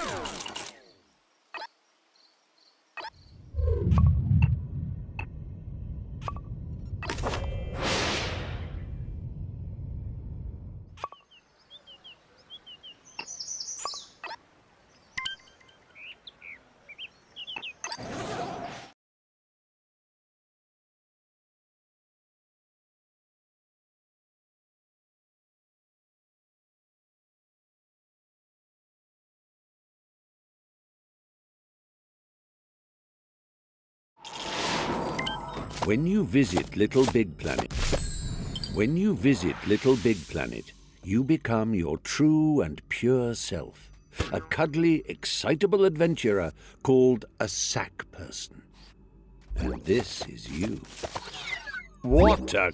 Wow! When you visit Little Big Planet, when you visit Little Big Planet, you become your true and pure self. A cuddly, excitable adventurer called a sack person. And this is you. What a...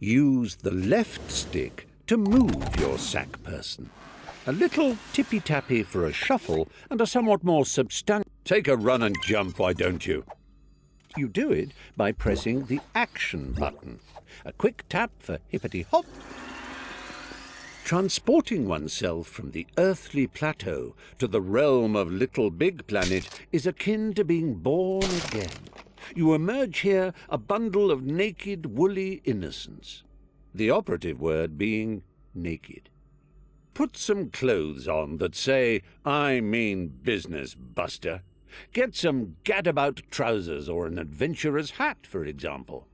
Use the left stick to move your sack person. A little tippy-tappy for a shuffle and a somewhat more substantial... Take a run and jump, why don't you? You do it by pressing the Action button. A quick tap for hippity-hop. Transporting oneself from the earthly plateau to the realm of Little Big Planet is akin to being born again. You emerge here a bundle of naked, woolly innocence. The operative word being naked. Put some clothes on that say, I mean business, Buster. Get some gadabout trousers or an adventurer's hat, for example.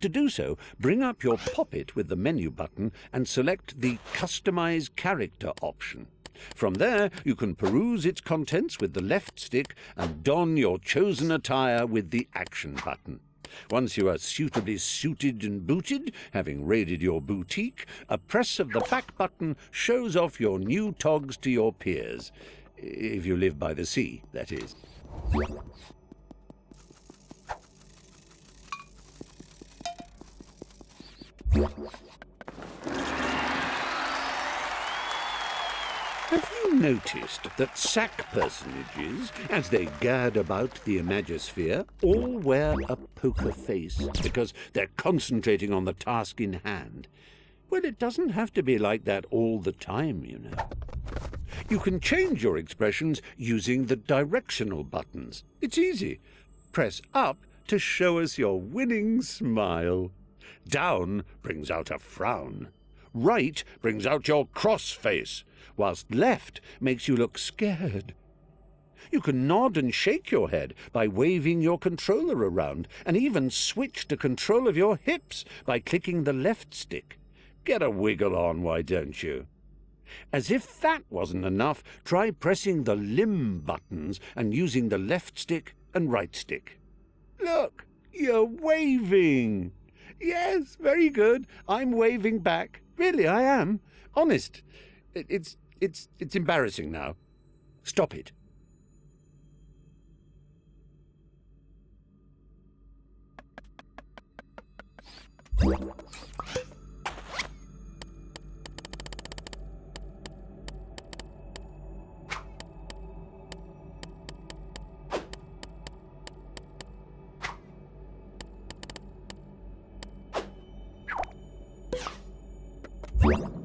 To do so, bring up your Popit with the menu button and select the Customize Character option. From there, you can peruse its contents with the left stick and don your chosen attire with the Action button. Once you are suitably suited and booted, having raided your boutique, a press of the back button shows off your new togs to your peers. If you live by the sea, that is. Have you noticed that sack personages, as they gad about the imagisphere, all wear a poker face because they're concentrating on the task in hand? Well, it doesn't have to be like that all the time, you know. You can change your expressions using the directional buttons. It's easy. Press up to show us your winning smile. Down brings out a frown. Right brings out your cross face, whilst left makes you look scared. You can nod and shake your head by waving your controller around, and even switch to control of your hips by clicking the left stick. Get a wiggle on, why don't you? As if that wasn't enough, try pressing the limb buttons and using the left stick and right stick. Look, you're waving. Yes, very good. I'm waving back. Really, I am. Honest. It's it's it's embarrassing now. Stop it. you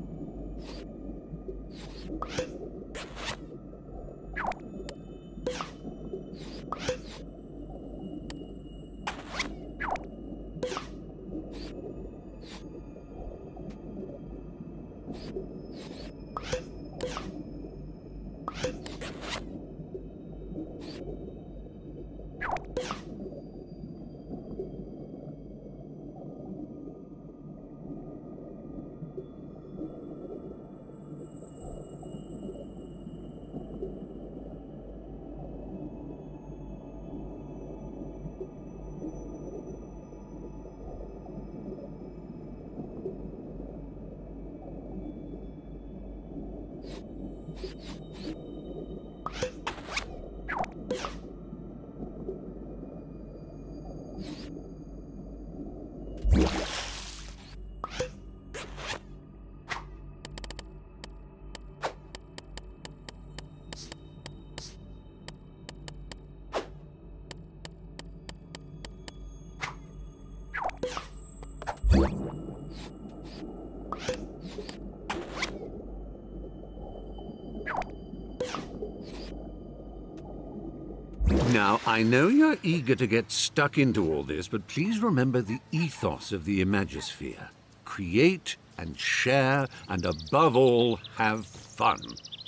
Now, I know you're eager to get stuck into all this, but please remember the ethos of the Imagisphere. Create and share, and above all, have fun.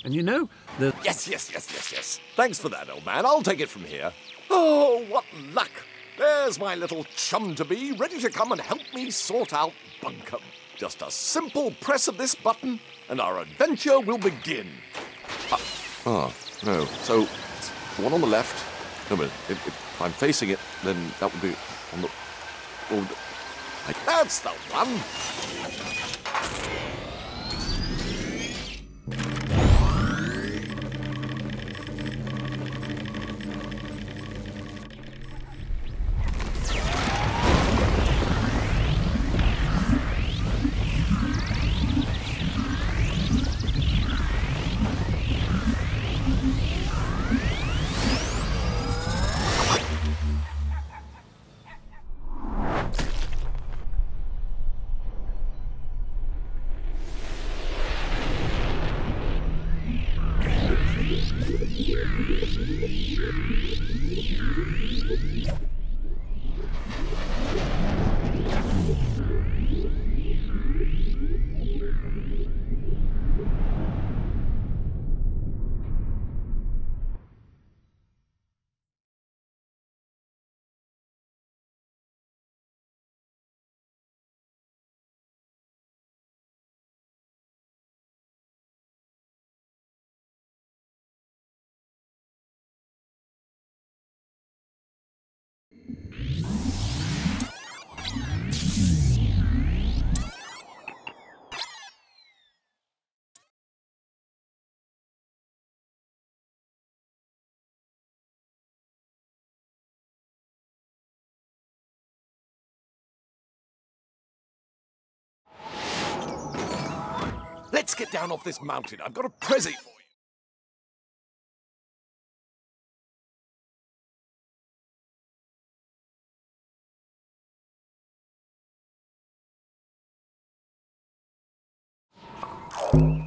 And you know, the... Yes, yes, yes, yes, yes. Thanks for that, old man. I'll take it from here. Oh, what luck! There's my little chum-to-be, ready to come and help me sort out Bunkum. Just a simple press of this button, and our adventure will begin. Ah, oh, no. So, one on the left, no, but it, If I'm facing it, then that would be on the. Oh, that's the one! you Let's get down off this mountain. I've got a present for you.